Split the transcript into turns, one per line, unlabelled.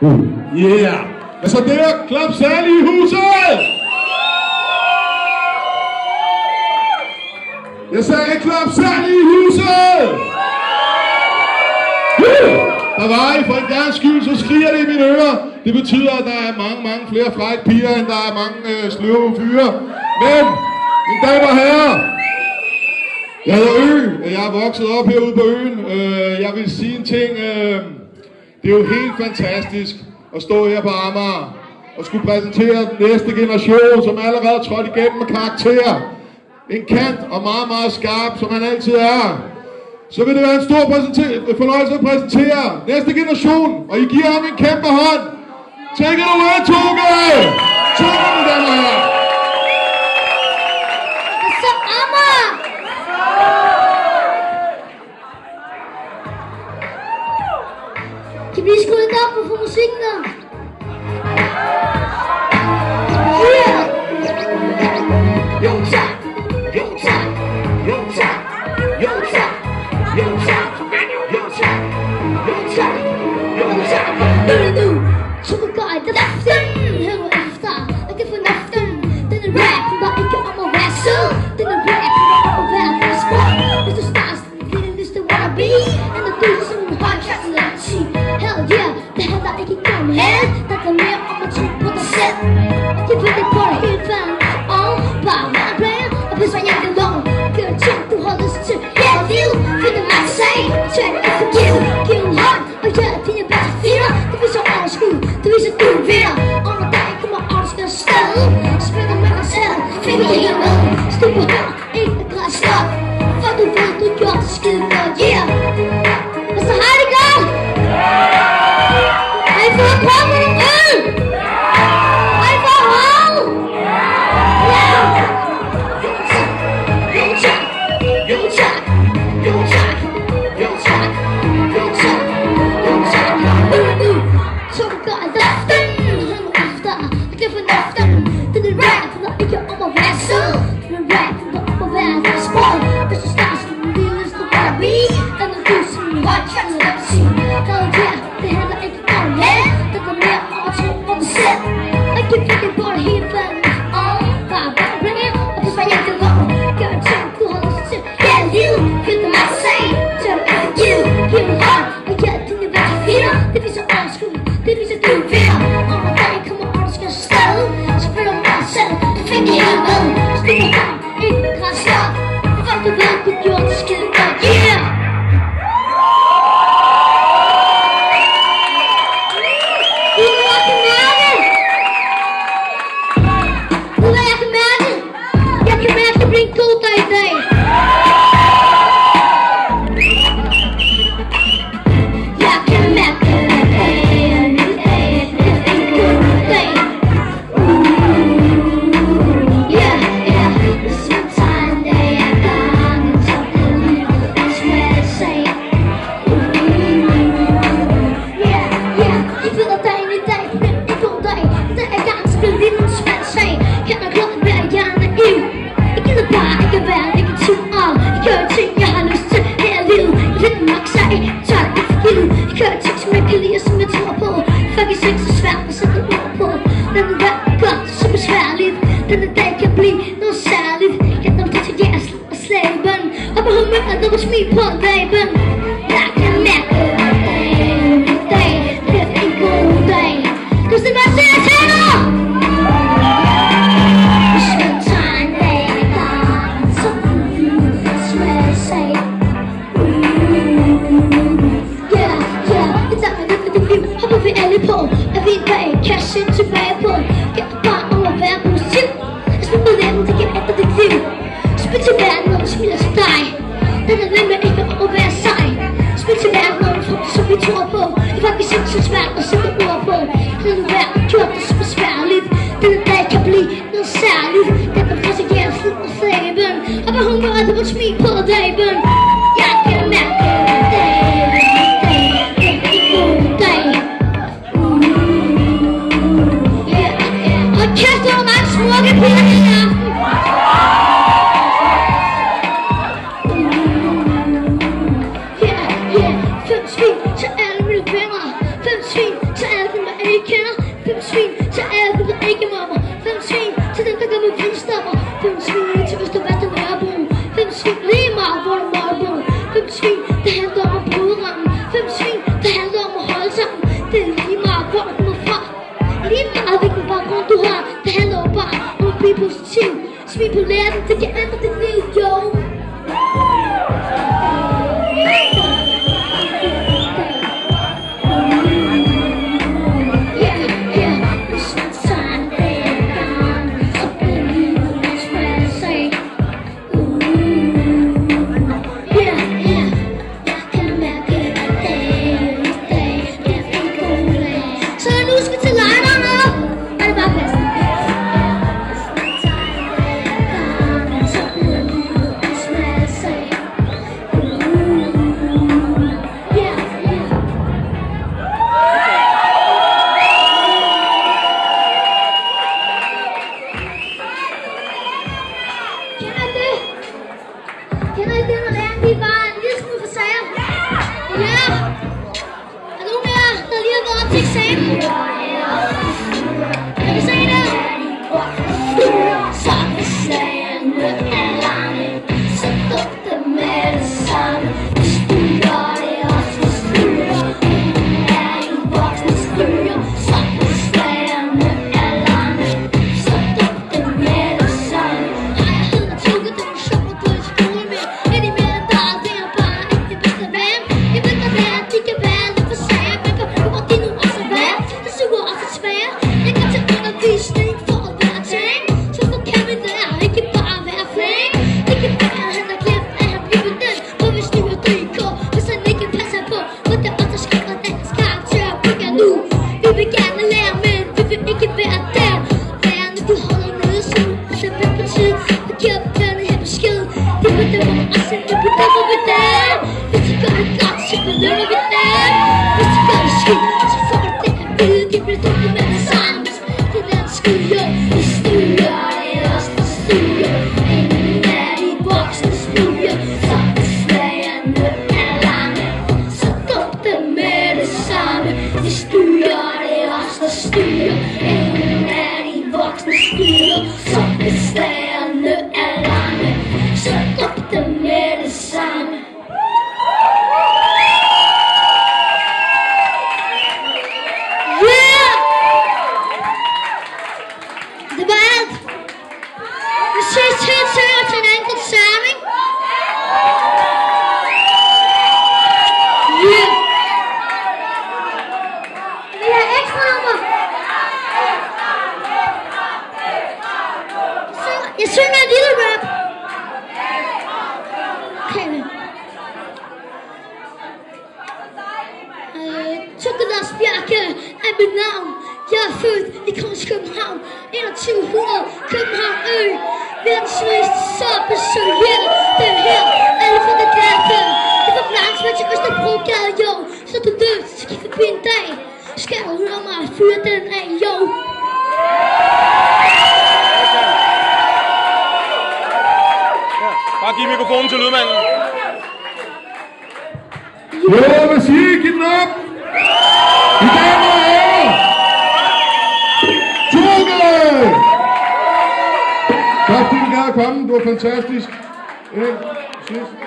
Uh. Yeah. Hvad så der? Klap særlig i huset! Jeg sagde klap særlig i huset! Der var I for en deres skyld, så skriger det i mine ører. Det betyder, at der er mange, mange flere frække piger, end der er mange øh, sløve fyre. Men, mine damer og herrer, jeg hedder Ø, jeg er vokset op herude på øen. Øh, jeg vil sige en ting. Øh, det er jo helt fantastisk at stå her på Amager og skulle præsentere den næste generation, som allerede trådt igennem med karakter. En kant og meget, meget skarp, som han altid er. Så vil det være en stor fornøjelse at præsentere næste generation, og I giver ham en kæmpe hånd. Take it away, Toge! Toge!
Scoot up, yeah!
Thân watch me put they. spit some
out loud, talk to too awful. If I can sense and smell, I'll send it awful. Then the rap, drop the super smell, live. Then the day, complete, no sound, live. Then the first again, flip the thing, burn. I'm a hunger, I
don't watch me, pull
a day, burn. people lernen sich Hallo, Herr Lieber, hat sich selbst. Je swing naar die rap. Eh, Zoeken naar spiaken en benauw. Ja, food, ik kan schum hou. In het zo come kom hou u. Mensen is sappen zo heel, te heel. Elf van de dertig. Ik heb laatst met je was de yo. Zat de deur, schiet de pintij. Hoe lang maar, vuur ten ei, yo.
Bare giv mikrofonen til lydmanden.
Jo, hvad siger I? Giv den op! I damer og herrer! Toge! Tak fordi I gad at komme. Det var fantastisk. Øh, ses.